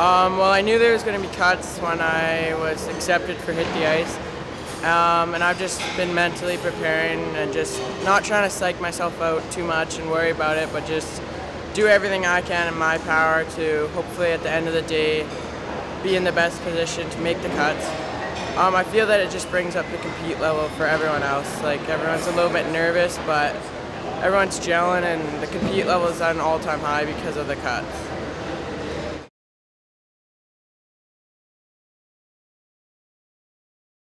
Um, well, I knew there was going to be cuts when I was accepted for Hit the Ice. Um, and I've just been mentally preparing and just not trying to psych myself out too much and worry about it, but just do everything I can in my power to hopefully at the end of the day be in the best position to make the cuts. Um, I feel that it just brings up the compete level for everyone else. Like everyone's a little bit nervous, but everyone's gelling and the compete level is at an all-time high because of the cuts.